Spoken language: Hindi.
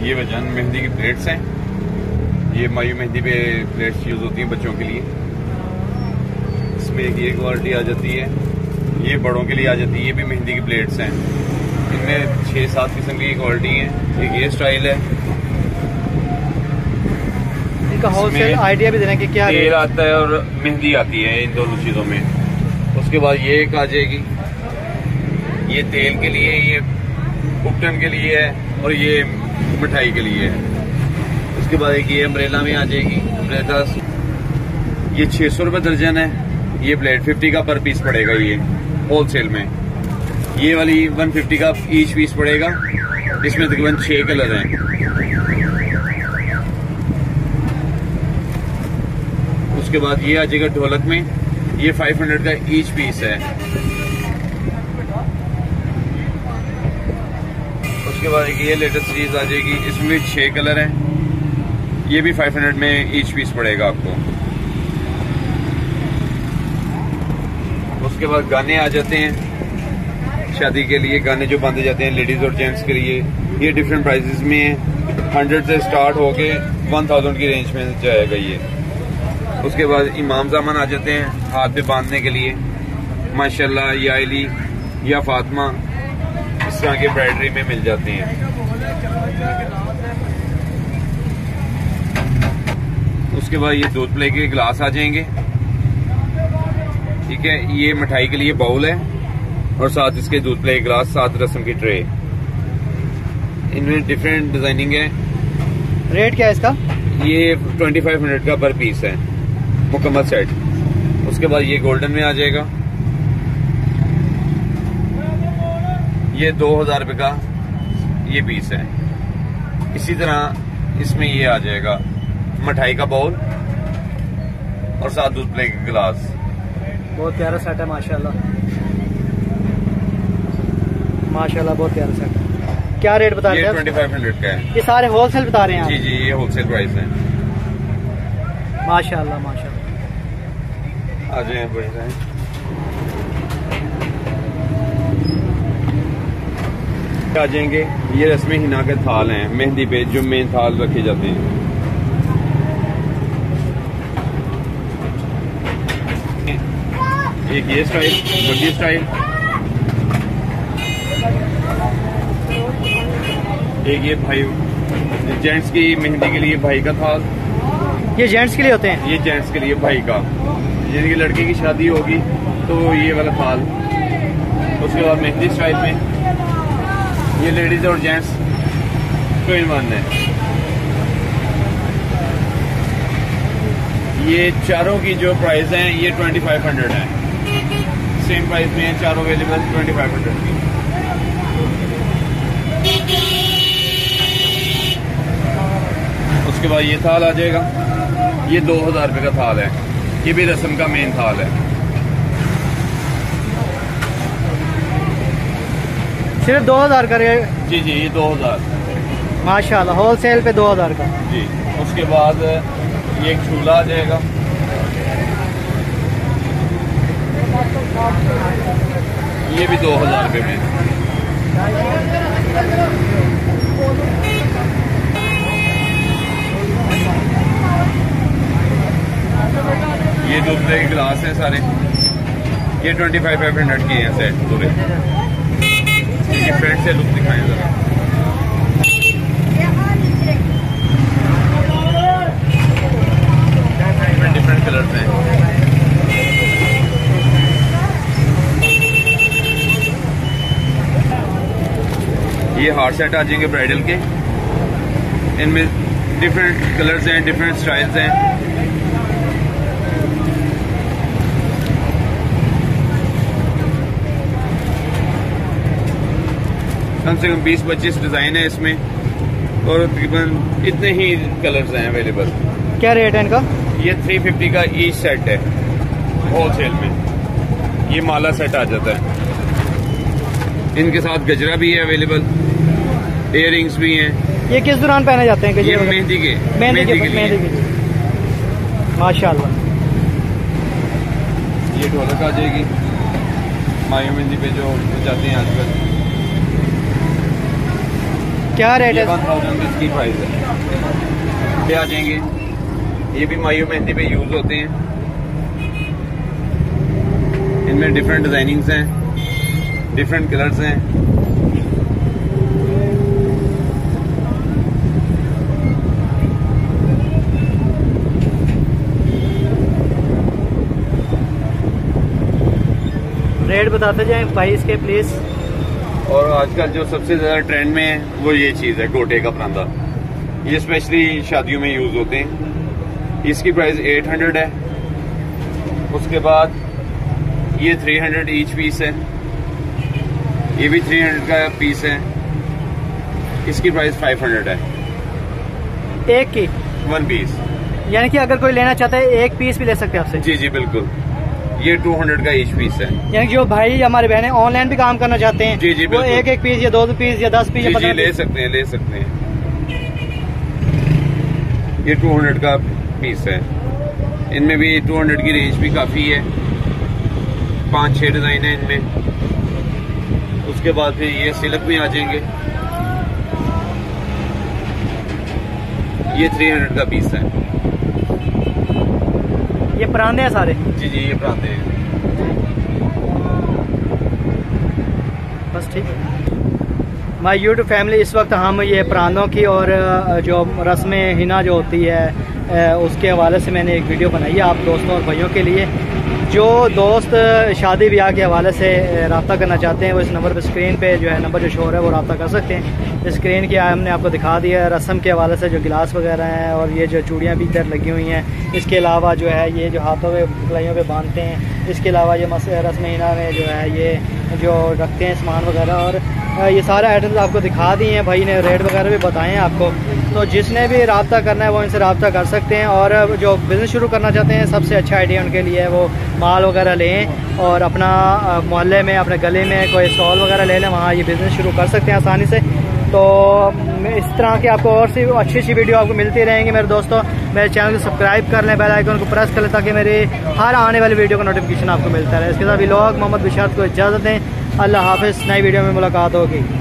ये वज़न मेहंदी की प्लेट्स हैं। ये मायू मेहंदी पे प्लेट्स यूज़ होती हैं बच्चों के लिए। इसमें एक ये क्वालिटी आ जाती है। ये बड़ों के लिए आ जाती है। ये भी मेहंदी की प्लेट्स हैं। इनमें छः सात किस्म की क्वालिटी है। एक ये स्टाइल है। इनका होलसेल आइडिया भी देना कि क्या तेल आता है और मेहंदी आती है इन दोनों चीज़ों में। उसके बाद ये एक आ जाएगी। ये तेल के लिए ये उपटन के लिए है और ये मिठाई के लिए। है उसके बाद एक ये अम्ब्रेला में आ जाएगी। अम्ब्रेला ये छह सौ रुपये दर्जन है। ये प्लेट फिफ्टी का पर पीस पड़ेगा ये होलसेल में। ये वाली वन फिफ्टी का ईच पीस पड़ेगा। इसमें तकरीबन छह कलर हैं। उसके बाद ये आ जाएगा ढोलक में। ये 500 का ईच पीस है। उसके बाद ये लेटेस्ट चीज़ आ जाएगी, इसमें भी छह कलर हैं। ये भी 500 में ईच पीस पड़ेगा आपको। उसके बाद गाने आ जाते हैं। शादी के लिए गाने जो बांधे जाते हैं लेडीज़ और जेंट्स के लिए, ये डिफरेंट प्राइसेस में है। हंड्रेड से स्टार्ट होके वन थाउज़ेंड की रेंज में जाएगा ये। उसके बाद इमाम जामन आ जाते हैं हाथ पे बांधने के लिए। माशाल्लाह, या अली या फातिमा इस तरह के ब्राइडरी में मिल जाते हैं। उसके बाद ये दूध प्ले के गिलास आ जाएँगे। ठीक है ये मिठाई के लिए बाउल है और साथ इसके दूध प्ले गिलास सात रस्म की ट्रे। इनमें डिफरेंट डिज़ाइनिंग है। रेट क्या है इसका? ये ट्वेंटी फाइव हंड्रेड का पर पीस है मुकम्मल सेट उसके बाद ये गोल्डन में आ जाएगा। ये दो हज़ार रुपये का ये पीस है। इसी तरह इसमें ये आ जाएगा मिठाई का बाउल और साथ दूध प्ले गिलास। बहुत प्यारा सेट है माशाल्लाह। माशाल्लाह बहुत प्यारा सेट है। क्या रेट बता रहे हैं ट्वेंटी फाइव हंड्रेड का है। ये सारे होलसेल बता रहे हैं जी जी ये होलसेल प्राइस है। माशाल्लाह माशाल्लाह। आ जाए बढ़ जाए आ जाएँगे। ये रस्म हिना के थाल हैं मेहंदी पे जो मेन थाल रखे जाते हैं। एक ये स्टाइल स्टाइल एक ये भाई जेंट्स की मेहंदी के लिए भाई का थाल। ये जेंट्स के लिए होते हैं? ये जेंट्स के लिए भाई का। जिनकी लड़के की शादी होगी तो ये वाला थाल। उसके बाद मेहंदी स्टाइल में। ये लेडीज़ और जेंट्स टू वन है। ये चारों की जो प्राइस है, ये ट्वेंटी फाइव हंड्रेड है। सेम प्राइस में है चारों अवेलेबल ट्वेंटी फाइव हंड्रेड की। उसके बाद ये थाल आ जाएगा। ये दो हज़ार रुपये का थाल है। ये भी रस्म का मेन थाल है। सिर्फ़ दो हज़ार का रेट जी जी ये दो हज़ार। माशाल्लाह होलसेल पे दो हज़ार का। जी उसके बाद ये एक झूला आ जाएगा। ये भी दो हज़ार रुपये में। ये के गिलास हैं सारे ये ट्वेंटी फाइव फाइव हंड्रेड के हैं सेट पूरे। ये फ्रंट से लुक दिखाएँ जरा। ये हार्ड सेट आ जाएँगे ब्राइडल के। इनमें डिफरेंट कलर्स हैं डिफरेंट स्टाइल्स हैं। कम से कम 20-25 डिज़ाइन है इसमें और तकरीबन इतने ही कलर्स हैं अवेलेबल क्या रेट है इनका? ये 350 का ईच सेट है होलसेल में। ये माला सेट आ जाता है। इनके साथ गजरा भी है अवेलेबल इयर भी हैं। ये किस दौरान पहने जाते हैं ये? मेहंदी के मेहंदी के लिए। मेहंदी के। माशाल्लाह। ये ढोलक आ जाएगी। मायू मेहंदी पे जो जाते हैं आजकल। क्या रेट है? वन थाउज़ेंड इसकी प्राइस है। ये आ जाएँगे। ये भी मायू मेहंदी पे यूज़ होते हैं। इनमें डिफरेंट डिजाइनिंग्स हैं डिफरेंट कलर्स हैं। रेट बताते जाएँ भाई के प्लीज़ और आजकल जो सबसे ज़्यादा ट्रेंड में है वो ये चीज़ है गोटे का परांदा। ये स्पेशली शादियों में यूज़ होते हैं। इसकी प्राइस 800 है। उसके बाद ये 300 हंड्रेड ईच पीस है। ये भी 300 का पीस है। इसकी प्राइस 500 है। एक की वन पीस यानी कि अगर कोई लेना चाहता है एक पीस भी ले सकते हैं आपसे। जी जी बिल्कुल। ये 200 का ईच पीस है। यानी जो भाई हमारे बहनें ऑनलाइन भी काम करना चाहते हैं जी, जी, वो एक एक पीस या दो दो पीस या दस पीस जी जी ले सकते हैं ले सकते हैं। ये 200 का पीस है। इनमें भी 200 की रेंज भी काफ़ी है। पाँच छह डिज़ाइन है इनमें। उसके बाद फिर ये सिल्क में आ जाएँगे। ये 300 का पीस है। ये परांदे हैं सारे? जी जी ये परांदे हैं। बस ठीक है। माई यूट्यूब फैमिली इस वक्त हम ये परांदों की और जो रस्म हिना जो होती है उसके हवाले से मैंने एक वीडियो बनाई है आप दोस्तों और भाइयों के लिए। जो दोस्त शादी ब्याह के हवाले से रबता करना चाहते हैं, वो इस नंबर पर स्क्रीन पे जो है नंबर जो शोर है वो रबता कर सकते हैं। स्क्रीन के हमने आपको दिखा दिया है रस्म के हवाले से जो गिलास वगैरह हैं और ये जो चूड़ियाँ भी इधर लगी हुई हैं। इसके अलावा जो है ये जो हाथों में कलाइयों पे बांधते हैं। इसके अलावा ये रस्म में जो है ये जो रखते हैं सामान वगैरह और ये सारे आइटम्स आपको दिखा दिए हैं, भाई ने रेट वगैरह भी बताए आपको। तो जिसने भी रबता करना है, वो इनसे रबता कर सकते हैं और जो बिज़नेस शुरू करना चाहते हैं, सबसे अच्छा आइडिया उनके लिए है वो माल वगैरह लें और अपना मोहल्ले में, अपने गले में कोई स्टॉल वगैरह ले लें, वहाँ ये बिज़नेस शुरू कर सकते हैं आसानी से। तो इस तरह की आपको और सी, अच्छी अच्छी वीडियो आपको मिलती रहेंगी मेरे दोस्तों। मेरे चैनल को सब्सक्राइब कर लें, बेल आइकन को प्रेस कर लें, ताकि मेरे हर आने वाली वीडियो का नोटिफिकेशन आपको मिलता रहे। इसके साथ ही लोग मोहम्मद बिशात को इजाज़त दें। अल्लाह हाफिज़, नई वीडियो में मुलाकात होगी।